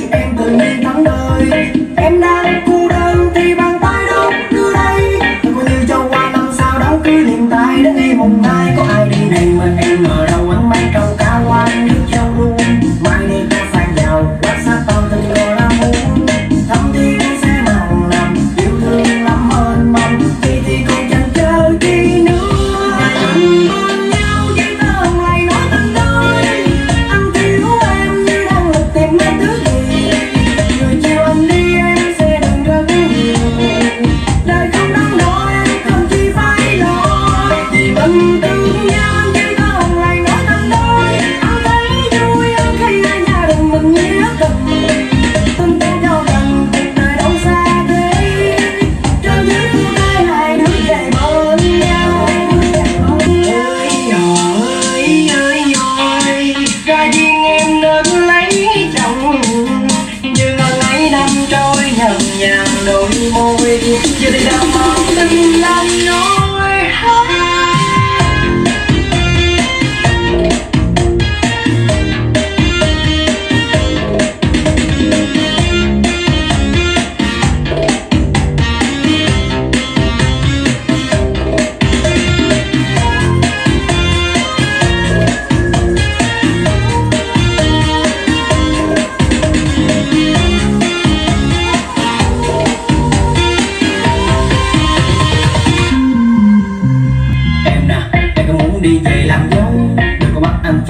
thấy em tự nhiên thắng đời em đang cô đơn thì bàn tay đâu đưa đây. Đừng như cho qua năm sau đó cứ niềm tay đến ngày mùng hai có ai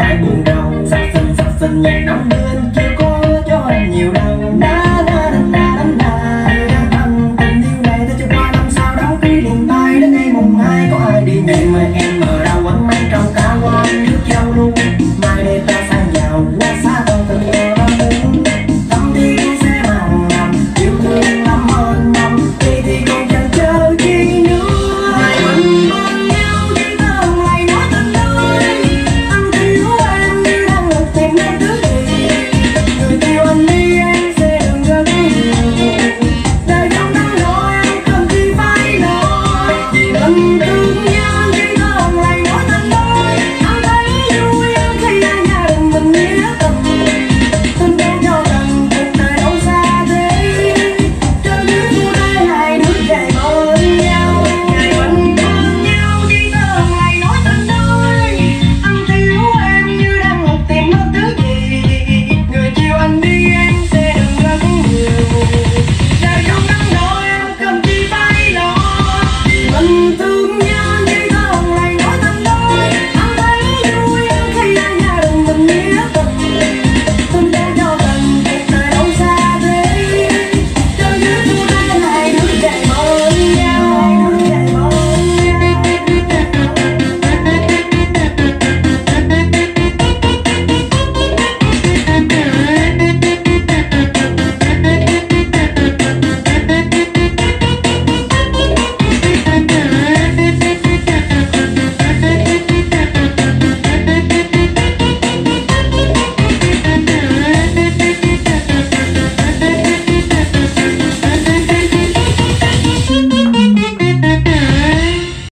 ai buồn đau. Sắc xinh sắc xinh nhạc nóng lên. Chưa có cho anh nhiều đau. Na na na na na đang thầm tình yêu này ta chưa qua năm sau đó. Khi liền tay đến ngày mùng hai, có ai đi nhẹ mời em ở đâu? Quấn mang trong cả quan